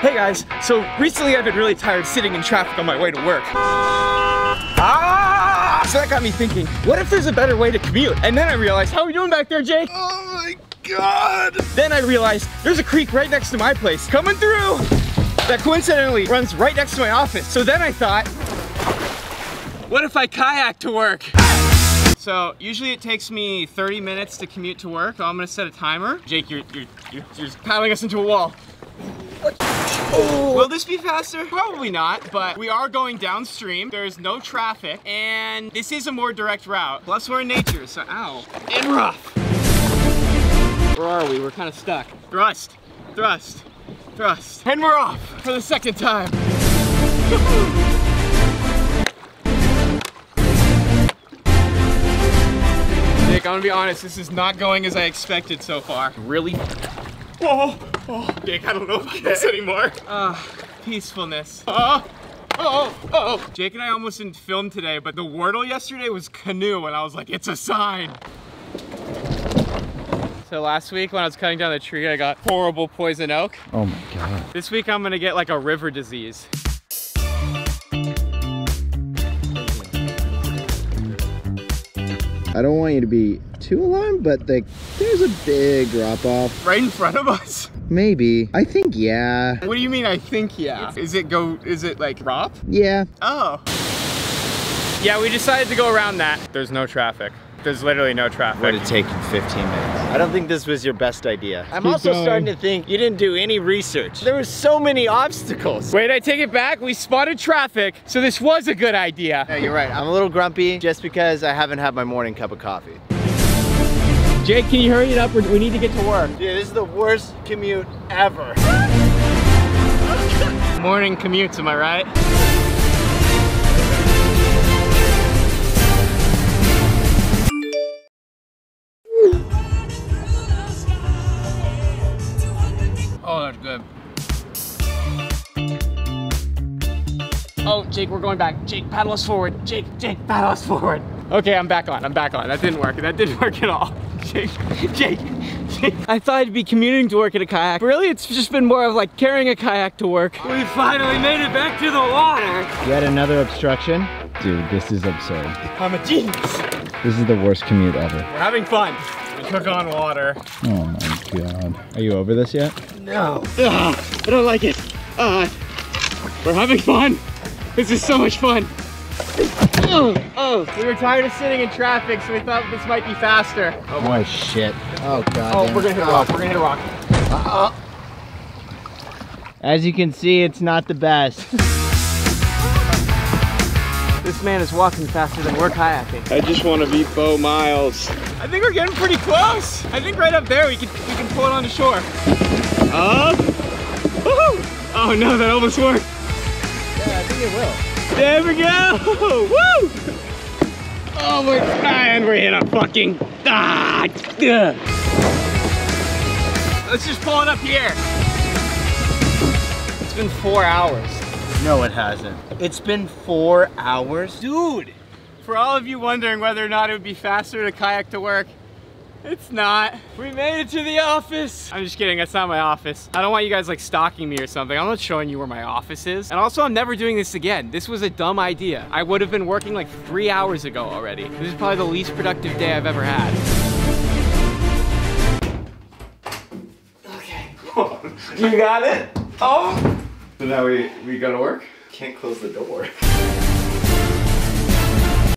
Hey guys, so recently I've been really tired sitting in traffic on my way to work. Ah! So that got me thinking, what if there's a better way to commute? And then I realized, how are we doing back there, Jake? Oh my god! Then I realized there's a creek right next to my place coming through that coincidentally runs right next to my office. So then I thought, what if I kayak to work? So usually it takes me 30 minutes to commute to work. So I'm gonna set a timer. Jake, you're, you're, you're, you're just paddling us into a wall. Oh. Will this be faster? Probably not, but we are going downstream. There's no traffic, and this is a more direct route. Plus we're in nature, so ow. And rough. Where are we? We're kind of stuck. Thrust, thrust, thrust. And we're off for the second time. Nick, I'm gonna be honest, this is not going as I expected so far. Really? Oh, oh, Jake, I don't know about this anymore. Ah, uh, peacefulness. Oh, oh, oh. Jake and I almost didn't film today, but the wordle yesterday was canoe, and I was like, it's a sign. So last week when I was cutting down the tree, I got horrible poison oak. Oh my God. This week I'm gonna get like a river disease. I don't want you to be too alarmed, but like, there's a big drop off. Right in front of us? Maybe. I think yeah. What do you mean I think yeah? Is it go, is it like drop? Yeah. Oh. Yeah, we decided to go around that. There's no traffic. There's literally no traffic. Would it take you 15 minutes? I don't think this was your best idea. I'm Keep also going. starting to think you didn't do any research. There were so many obstacles. Wait, I take it back. We spotted traffic, so this was a good idea. Yeah, you're right. I'm a little grumpy just because I haven't had my morning cup of coffee. Jake, can you hurry it up? We need to get to work. Dude, this is the worst commute ever. Morning commutes, am I right? Oh, good. Oh, Jake, we're going back. Jake, paddle us forward. Jake, Jake, paddle us forward. Okay, I'm back on. I'm back on. That didn't work. That didn't work at all. Jake, Jake, Jake. I thought I'd be commuting to work in a kayak. Really, it's just been more of like carrying a kayak to work. We finally made it back to the water. Yet another obstruction? Dude, this is absurd. I'm a genius. This is the worst commute ever. We're having fun. We took on water. Oh my god. Are you over this yet? No. Ugh, I don't like it. Uh, we're having fun. This is so much fun. Oh, oh, we were tired of sitting in traffic, so we thought this might be faster. Oh boy, shit. Oh god. Oh, we're gonna hit a rock. We're gonna hit a rock. Uh, -oh. As you can see, it's not the best. this man is walking faster than we're kayaking. I just want to beat Bo Miles. I think we're getting pretty close. I think right up there we can we can pull it on the shore. Up. Oh no, that almost worked. Yeah, I think it will. There we go. Woo! Oh my god, we're in a fucking ah. Ugh. Let's just pull it up here. It's been four hours. No, it hasn't. It's been four hours? Dude, for all of you wondering whether or not it would be faster to kayak to work, it's not. We made it to the office. I'm just kidding, that's not my office. I don't want you guys like stalking me or something. I'm not showing you where my office is. And also I'm never doing this again. This was a dumb idea. I would have been working like three hours ago already. This is probably the least productive day I've ever had. Okay. you got it? Oh! So now we, we go to work? Can't close the door.